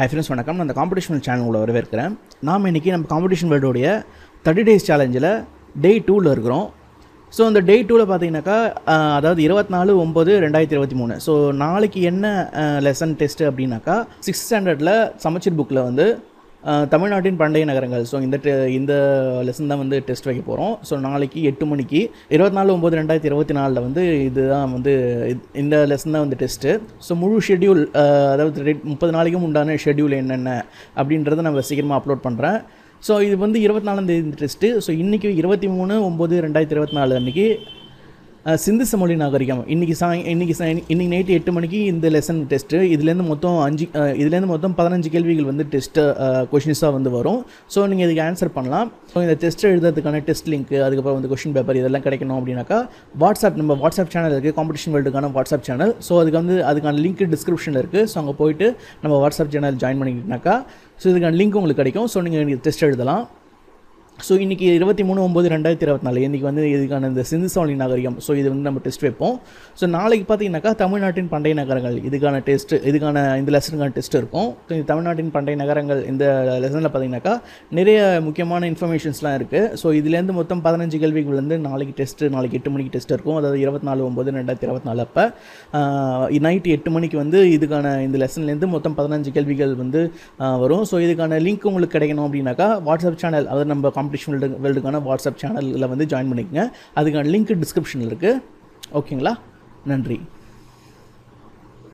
Hi friends வணக்கம். நான் அந்த காம்படிஷன் சேனல் வரவேற்கிறேன். நாம் இன்றைக்கி நம்ம காம்படிஷன் வேர்ல்டோடைய தேர்ட்டி டேஸ் சேலஞ்சில் டே டூவில் இருக்கிறோம். ஸோ அந்த டே டூவில் பார்த்தீங்கன்னாக்கா அதாவது இருபத்தி நாலு ஒம்பது ரெண்டாயிரத்தி இருபத்தி மூணு. ஸோ நாளைக்கு என்ன லெசன் டெஸ்ட்டு அப்படின்னாக்கா சிக்ஸ்த் ஸ்டாண்டர்டில் சமச்சீர் புக்கில் வந்து தமிழ்நாட்டின் பண்டைய நகரங்கள். ஸோ இந்த இந்த லெசன் தான் வந்து டெஸ்ட் வைக்க போகிறோம் ஸோ நாளைக்கு எட்டு மணிக்கு இருபத்தி நாலு ஒம்பது ரெண்டாயிரத்தி இருபத்தி நாலில் வந்து இதுதான் வந்து இந்த லெசன் தான் வந்து டெஸ்ட்டு ஸோ முழு ஷெட்யூல் அதாவது முப்பது நாளைக்கும் உண்டான ஷெட்யூல் என்னென்ன அப்படின்றத நம்ம சீக்கிரமாக அப்லோட் பண்ணுறேன் ஸோ இது வந்து இருபத்தி நாலாம் தேதி டெஸ்ட்டு ஸோ இன்றைக்கி இருபத்தி மூணு ஒம்பது ரெண்டாயிரத்தி இருபத்தி நாலு அன்றைக்கி சிந்து சமொழி நாகரிகம். இன்றைக்கி சாய் இன்றைக்கி சாய் இன்றைக்கி நைட்டு எட்டு மணிக்கு இந்த லெசன் டெஸ்ட்டு இதுலேருந்து மொத்தம் அஞ்சு இதுலேருந்து மொத்தம் பதினஞ்சு கேள்விகள் வந்து டெஸ்ட்டு கொஷின்ஸாக வந்து வரும். ஸோ நீங்கள் இதுக்கு ஆன்சர் பண்ணலாம். ஸோ இந்த டெஸ்ட் எழுதுறதுக்கான டெஸ்ட் லிங்க் அதுக்கப்புறம் வந்து கொஷின் பேப்பர் இதெல்லாம் கிடைக்கணும் அப்படின்னாக்கா வாட்ஸ்அப் நம்ம வாட்ஸ்அப் சேனல் இருக்குது காம்படிஷன் வேர்ல்டுக்கான வாட்ஸ்அப் சேனல் ஸோ அதுக்கு வந்து அதுக்கான லிங்க் டிஸ்கிரிப்ஷனில் இருக்குது ஸோ அங்கே போயிட்டு நம்ம வாட்ஸ்அப் சேனல் ஜாயின் பண்ணிக்கிட்டனாக்கா ஸோ இதுக்கான லிங்க் உங்களுக்கு கிடைக்கும். ஸோ நீங்கள் டெஸ்ட் எழுதலாம். ஸோ இன்றைக்கி இருபத்தி மூணு ஒம்பது ரெண்டாயிரத்தி இருபத்தி நாலு. இன்றைக்கி வந்து இதுக்கான இந்த சிந்து சமவெளி ஸோ இது வந்து நம்ம டெஸ்ட் வைப்போம். ஸோ நாளைக்கு பார்த்தீங்கன்னாக்கா தமிழ்நாட்டின் பண்டைய நகரங்கள். இதுக்கான டெஸ்ட் இதுக்கான இந்த லெசனுக்கான டெஸ்ட் இருக்கும். ஸோ இந்த தமிழ்நாட்டின் பண்டைய நகரங்கள் இந்த லெசனில் பார்த்தீங்கன்னாக்கா நிறைய முக்கியமான இன்ஃபர்மேஷன்ஸ்லாம் இருக்குது ஸோ இதுலேருந்து மொத்தம் பதினஞ்சு கேள்விகள் வந்து நாளைக்கு டெஸ்ட்டு நாளைக்கு எட்டு மணிக்கு டெஸ்ட் இருக்கும். அதாவது இருபத்தி நாலு ஒம்பது ரெண்டாயிரத்தி இருபத்தி நாலு அப்போ நைட்டு எட்டு மணிக்கு வந்து இதுக்கான இந்த லெசன்லேருந்து மொத்தம் பதினஞ்சு கேள்விகள் வந்து வரும். ஸோ இதுக்கான லிங்க் உங்களுக்கு கிடைக்கணும் அப்படின்னாக்கா வாட்ஸ்அப் சேனல் அதாவது நம்ம காம்படிஷன் வேர்ல்டுக்கான வாட்ஸ்அப் சேனலில் வந்து ஜாயின் பண்ணிக்கோங்க. அதுக்கான லிங்க் டிஸ்கிரிப்ஷனில் இருக்குது ஓகேங்களா நன்றி.